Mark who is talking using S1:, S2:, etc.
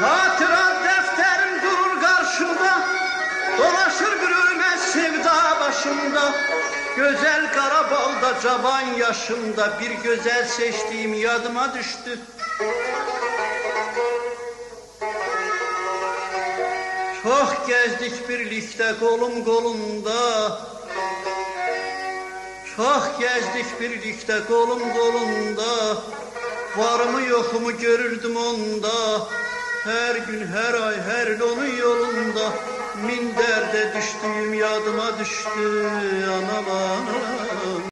S1: Hatıra defterim durur karşımda. Dolaşır gülüme sevda başımda. Güzel Karabal'da cavan yaşımda. Bir güzel seçtiğim yadıma düştü. Çok gezdik birlikte kolum kolumda. Çok gezdik birlikte kolum kolumda. Varımı yokumu görürdüm onda Her gün her ay her onun yolunda. Min derde düştüğüm yadıma düştü anam anam